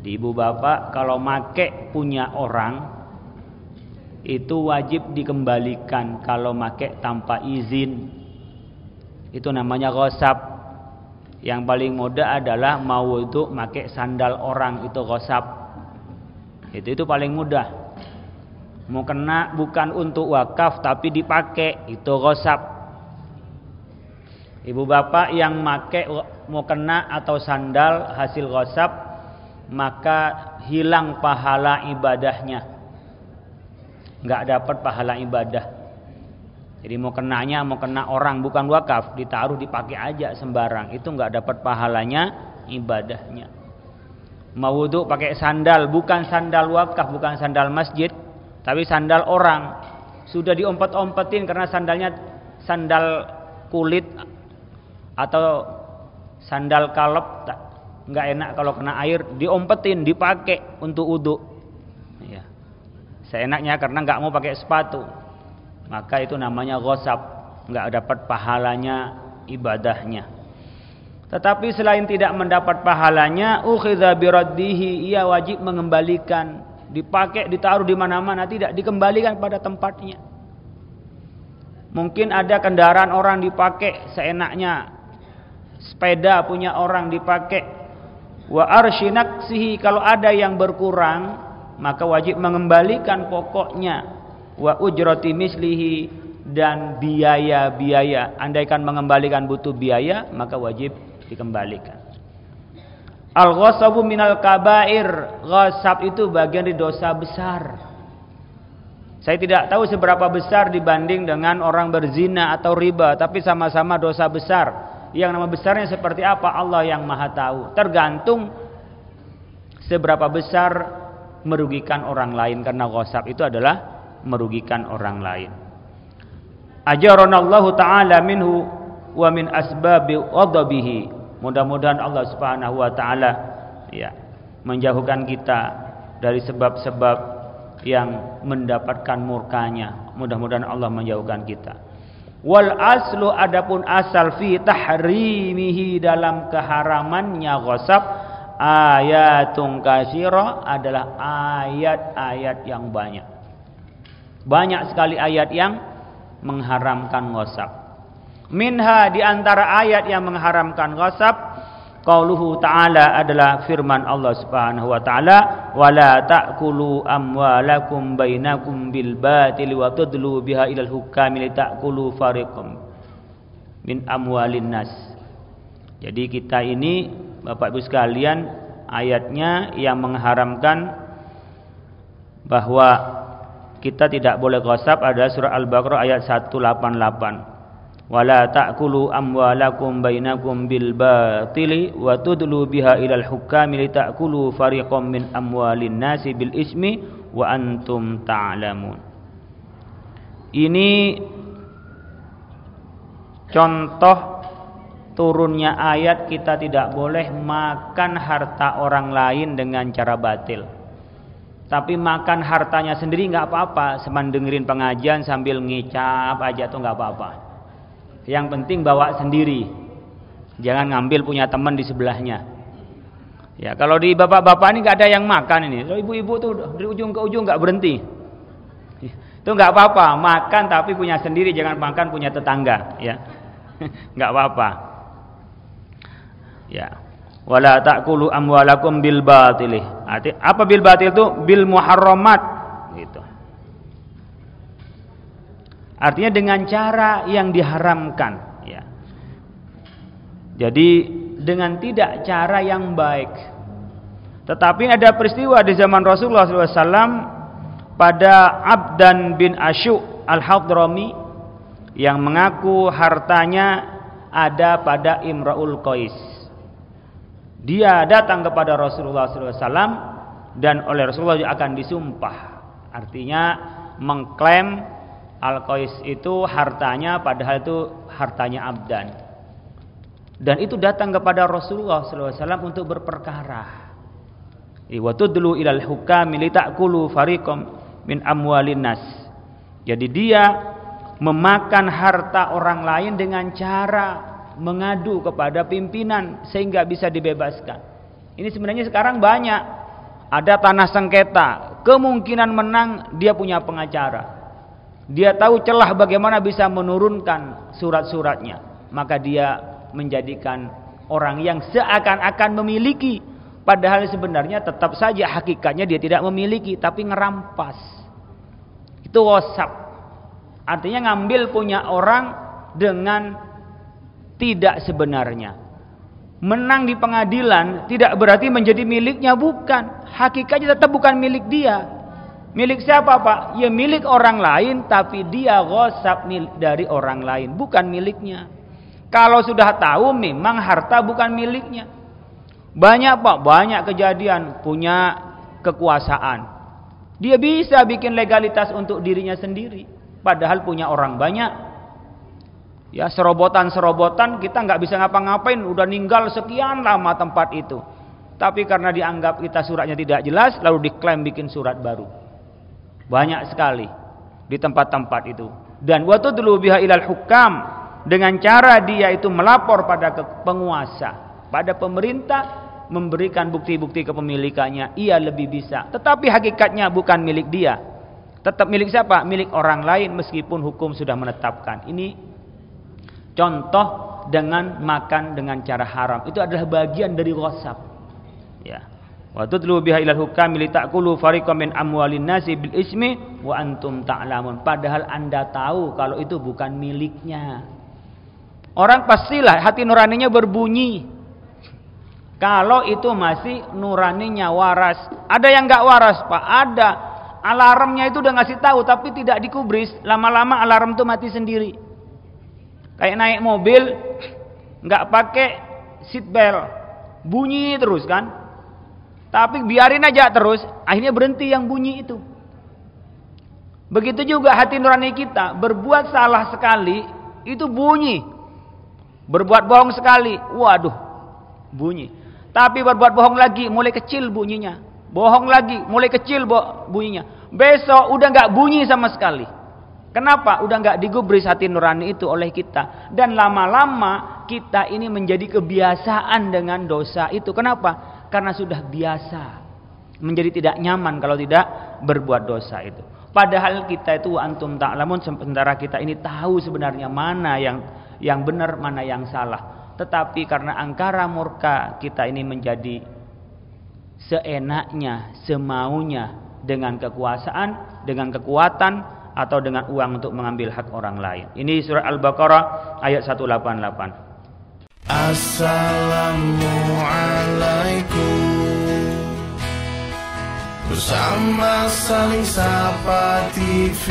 Di ibu bapak kalau make punya orang itu wajib dikembalikan kalau make tanpa izin. Itu namanya gosap. Yang paling mudah adalah mau itu make sandal orang itu gosap. Itu itu paling mudah. Mau kena bukan untuk wakaf tapi dipakai itu gosap. Ibu bapak yang make mau kena atau sandal hasil gosap maka hilang pahala ibadahnya. Enggak dapat pahala ibadah. Jadi mau kenanya mau kena orang bukan wakaf, ditaruh dipakai aja sembarang. Itu enggak dapat pahalanya ibadahnya. Mau wudhu pakai sandal, bukan sandal wakaf, bukan sandal masjid, tapi sandal orang. Sudah diompet-ompetin karena sandalnya sandal kulit atau sandal kalep nggak enak kalau kena air diompetin dipakai untuk uduk ya. seenaknya karena nggak mau pakai sepatu. Maka itu namanya gosap nggak dapat pahalanya ibadahnya. Tetapi selain tidak mendapat pahalanya ukhidha biraddihi ia wajib mengembalikan. Dipakai ditaruh di mana-mana tidak dikembalikan pada tempatnya. Mungkin ada kendaraan orang dipakai seenaknya. Sepeda punya orang dipakai wa arshinaksihi kalau ada yang berkurang maka wajib mengembalikan pokoknya. Wa ujrati mislihi dan biaya-biaya. Andaikan mengembalikan butuh biaya maka wajib dikembalikan. Al ghasabu minal kabair. Ghasab itu bagian dari dosa besar. Saya tidak tahu seberapa besar dibanding dengan orang berzina atau riba tapi sama-sama dosa besar yang nama besarnya seperti apa? Allah yang maha tahu. Tergantung seberapa besar merugikan orang lain. Karena ghasab itu adalah merugikan orang lain. Ajaranallahu taala minhu wa min asbabi ghadabihi. Mudah-mudahan Allah Subhanahu wa taala ya menjauhkan kita dari sebab-sebab yang mendapatkan murkanya. Mudah-mudahan Allah menjauhkan kita Wal aslu adapun asal fi tahrimihi dalam keharamannya ghasab ayatun kasira adalah ayat-ayat yang banyak. Banyak sekali ayat yang mengharamkan ghasab. Minha di antara ayat yang mengharamkan ghasab Qauluhu ta'ala adalah firman Allah Subhanahu wa ta'ala wala ta'kulu amwalakum bainakum bil batili wa tudlu biha ilal hukami li ta'kulu fariqum min amwalin nas. Jadi kita ini Bapak Ibu sekalian ayatnya yang mengharamkan bahwa kita tidak boleh gosap adalah surah Al-Baqarah ayat 188 wala ta'kulu amwalakum bainakum bil batili wa tudlu biha ilal hukami li ta'kulu fariqam min amwalin nasi bil ismi wa antum ta'lamun. Ini contoh turunnya ayat kita tidak boleh makan harta orang lain dengan cara batil. Tapi makan hartanya sendiri nggak apa-apa. Semandengerin pengajian sambil ngicap aja tuh nggak apa-apa yang penting bawa sendiri. Jangan ngambil punya teman di sebelahnya. Ya, kalau di bapak-bapak ini nggak ada yang makan ini. Ibu-ibu tuh dari ujung ke ujung nggak berhenti. Itu nggak apa-apa, makan tapi punya sendiri, jangan makan punya tetangga, ya. nggak apa-apa. Ya. Wala ta'kulu amwalakum bil batili. Apa bil batil itu? Bil muharramat gitu. Artinya dengan cara yang diharamkan, ya. Jadi dengan tidak cara yang baik. Tetapi ada peristiwa di zaman Rasulullah SAW pada Abdan bin Ashu al-Hadrami yang mengaku hartanya ada pada Imraul Qais. Dia datang kepada Rasulullah SAW dan oleh Rasulullah akan disumpah. Artinya mengklaim Al-Qais itu hartanya padahal itu hartanya abdan. Dan itu datang kepada Rasulullah SAW untuk berperkara. Wa tudlu ilal hukami litakulu fariqam min amwalin nas. Jadi dia memakan harta orang lain dengan cara mengadu kepada pimpinan sehingga bisa dibebaskan. Ini sebenarnya sekarang banyak ada tanah sengketa, kemungkinan menang dia punya pengacara. Dia tahu celah bagaimana bisa menurunkan surat-suratnya. Maka dia menjadikan orang yang seakan-akan memiliki padahal sebenarnya tetap saja hakikatnya dia tidak memiliki tapi ngerampas. Itu WhatsApp. Artinya ngambil punya orang dengan tidak sebenarnya. Menang di pengadilan tidak berarti menjadi miliknya bukan. Hakikatnya tetap bukan milik dia. Milik siapa Pak? Ya milik orang lain tapi dia gosap milik dari orang lain. Bukan miliknya. Kalau sudah tahu memang harta bukan miliknya. Banyak Pak, banyak kejadian punya kekuasaan. Dia bisa bikin legalitas untuk dirinya sendiri. Padahal punya orang banyak. Ya serobotan-serobotan kita nggak bisa ngapa-ngapain. Udah ninggal sekian lama tempat itu. Tapi karena dianggap kita suratnya tidak jelas. Lalu diklaim bikin surat baru. Banyak sekali. Di tempat-tempat itu. Dan waktu dulu biha ilal hukam. Dengan cara dia itu melapor pada penguasa. Pada pemerintah memberikan bukti-bukti kepemilikannya, ia lebih bisa. Tetapi hakikatnya bukan milik dia. Tetap milik siapa? Milik orang lain meskipun hukum sudah menetapkan. Ini contoh dengan makan dengan cara haram. Itu adalah bagian dari WhatsApp. Ya. Wa tudlu biha ilal hukam li ta'kulu fariqam min amwalin nasi bil ismi wa antum ta'lamun. Padahal Anda tahu kalau itu bukan miliknya. Orang pastilah hati nuraninya berbunyi. Kalau itu masih nuraninya waras. Ada yang enggak waras, Pak? Ada alarmnya itu udah ngasih tahu tapi tidak dikubris, lama-lama alarm itu mati sendiri. Kayak naik mobil nggak pakai seat belt, bunyi terus kan? Tapi biarin aja terus, akhirnya berhenti yang bunyi itu. Begitu juga hati nurani kita, berbuat salah sekali itu bunyi. Berbuat bohong sekali, waduh, bunyi. Tapi berbuat bohong lagi mulai kecil bunyinya. Bohong lagi, mulai kecil bunyinya. Besok udah nggak bunyi sama sekali. Kenapa? Udah nggak digubris hati nurani itu oleh kita. Dan lama-lama kita ini menjadi kebiasaan dengan dosa itu. Kenapa? Karena sudah biasa. Menjadi tidak nyaman kalau tidak berbuat dosa itu. Padahal kita itu antum tak lamun sementara kita ini tahu sebenarnya mana yang yang benar, mana yang salah. Tetapi karena angkara murka kita ini menjadi seenaknya, semaunya dengan kekuasaan, dengan kekuatan atau dengan uang untuk mengambil hak orang lain. Ini surah Al-Baqarah ayat 188. Assalamualaikum Bersama saling sapa TV